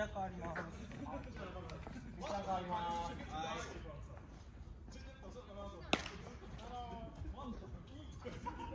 ら変わりますこちら変わります。はい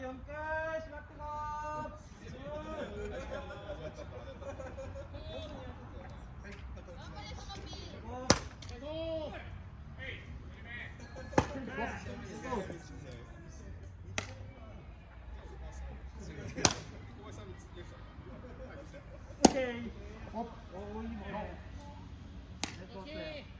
4回閉まってます。Okay. Oh, oh, you know. Let's go.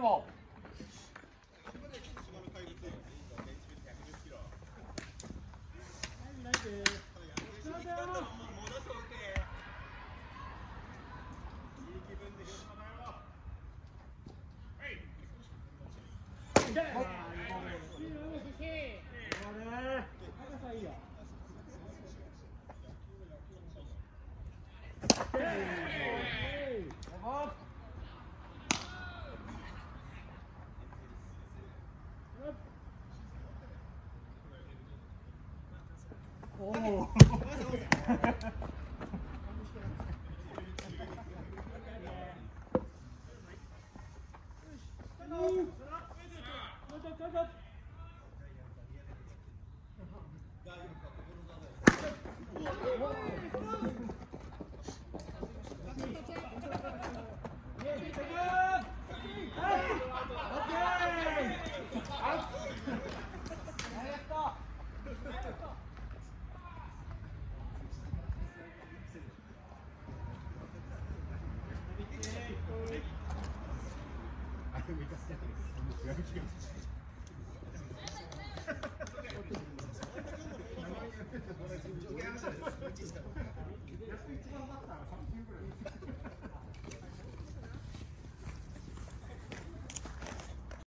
terrible. おお Thank you.